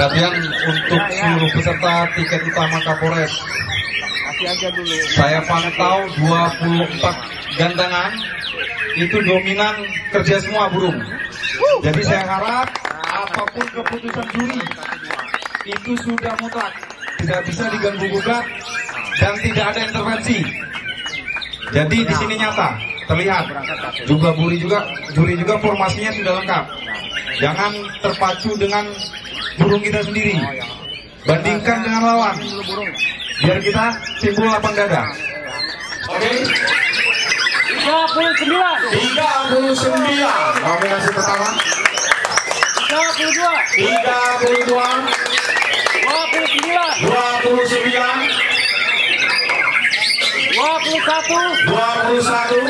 Perhatian untuk seluruh peserta tiket utama Kapolres. Saya pantau 24 gandangan itu dominan kerja semua burung. Jadi saya harap apa pun keputusan juri itu sudah mutlak, tidak bisa diganggu gugat dan tidak ada intervensi. Jadi di sini nyata, terlihat juga buri juga juri juga formasinya sudah lengkap. Jangan terpacu dengan burung kita sendiri. Bandingkan dengan lawan. Biar kita simpul lapang dada. Oke. 39 39 nominasi pertama. 32 32 29 29 21 21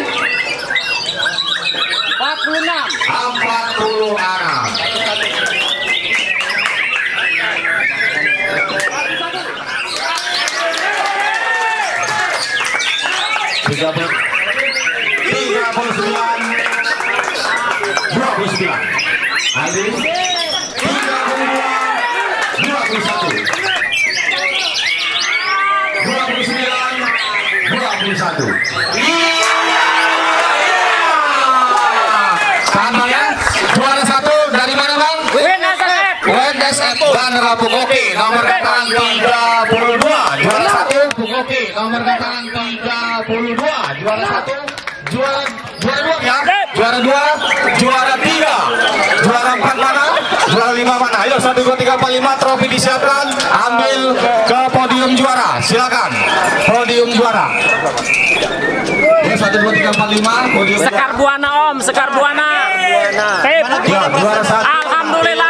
Oke nomor gantangan 32 juara satu Bung Oke nomor gantangan 32 juara satu juara juara dua ya juara dua juara tiga juara empat mana juara lima mana ayo satu dua tiga empat lima trofi disiapkan ambil ke podium juara silakan podium juara satu dua tiga empat lima podium Sekar Buana Om, Sekar Buana. Tip. Juara satu. Alhamdulillah,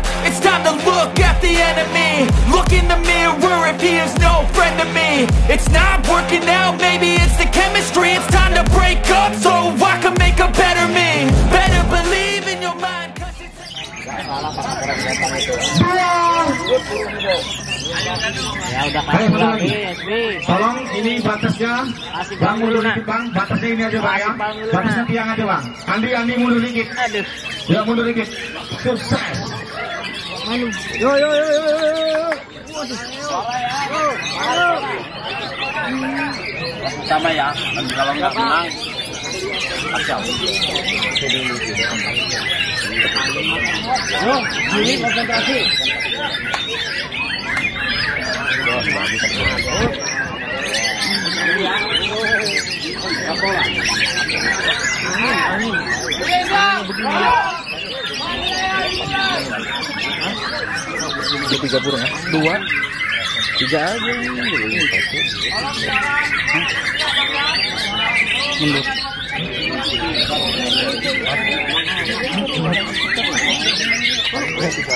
It's time to look at the enemy. Look in the mirror if he is no friend to me. It's not working out, maybe it's the chemistry. It's time to break up so I can make a better me. Better believe in your mind 'cause it's Ya udah. SB. Tolong ini batasnya. Bang mundur dikit bang. Batasnya ini aja bang ya. Batasnya tiang aja bang. Andi Andi mundur dikit. Aduh. Ya mundur dikit. Sukses Yo yo yo yo yo. sama ya nanti kalau nggak menang Yo, ini konsentrasi. ada tiga burung ya? Dua. Tiga aja. Mundur tiga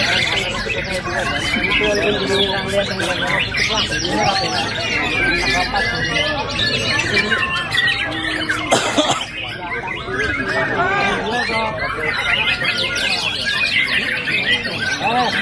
Oh,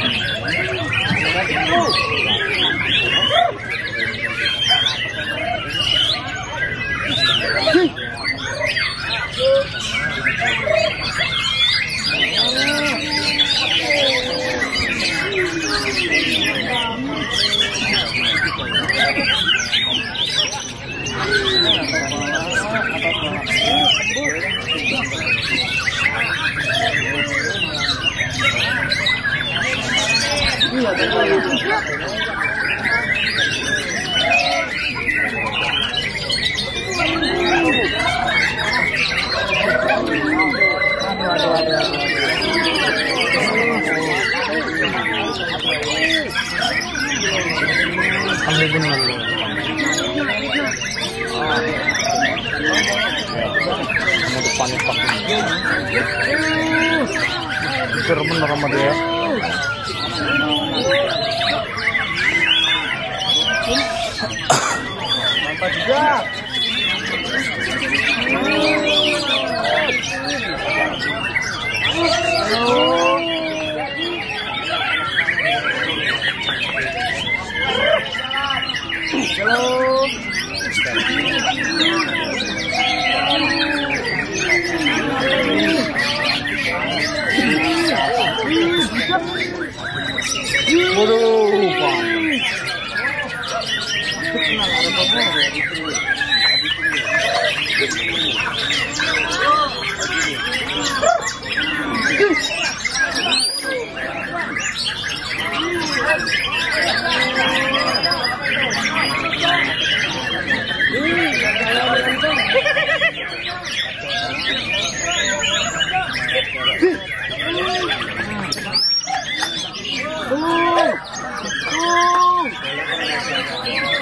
Kamu depan pak. Mantap juga. Hello.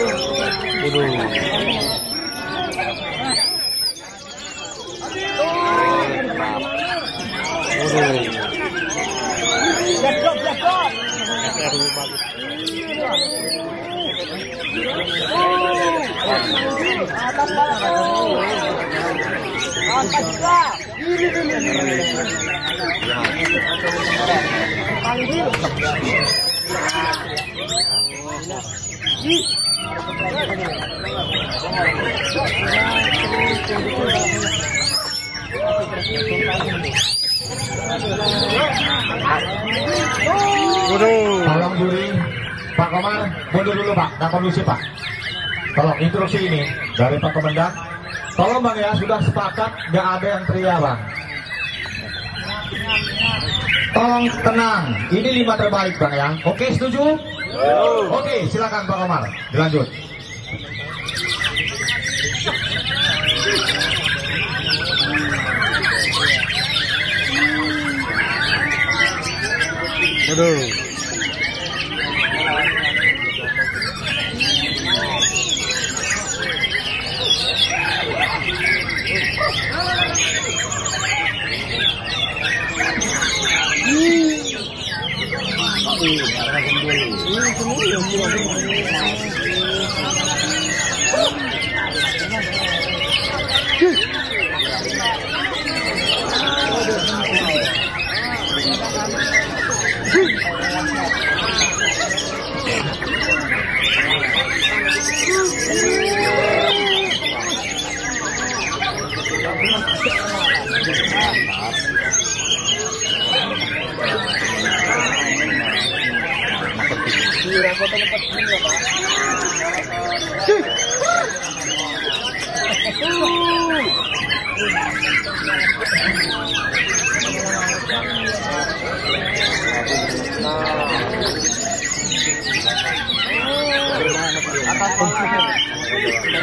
Oh, Atas Tolong juri, Pak Komar, mundur dulu Pak, dan kondisi Pak. Tolong instruksi ini dari Pak Komendak Tolong Bang ya, sudah sepakat gak ada yang teriak Bang. Tolong tenang, ini lima terbaik Bang ya. Oke, setuju? Oke silakan Pak Omar, dilanjut.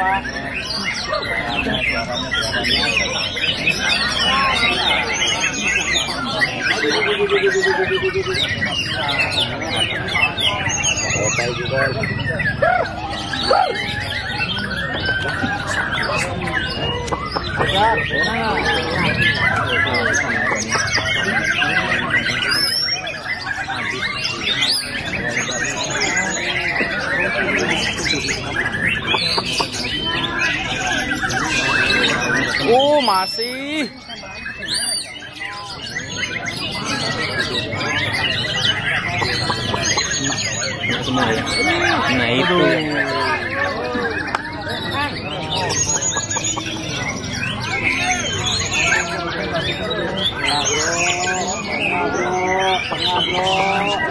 Oh, masih. Nah itu Ji.